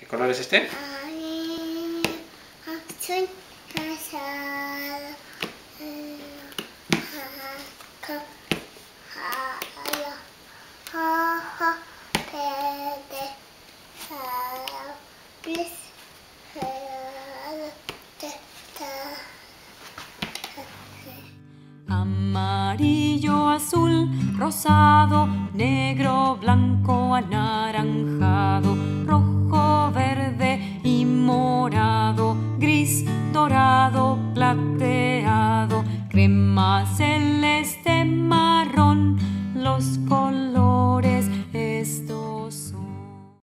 ¿Qué color es este? Azul, Amarillo, azul, rosado, negro, blanco, anaranjado plateado, crema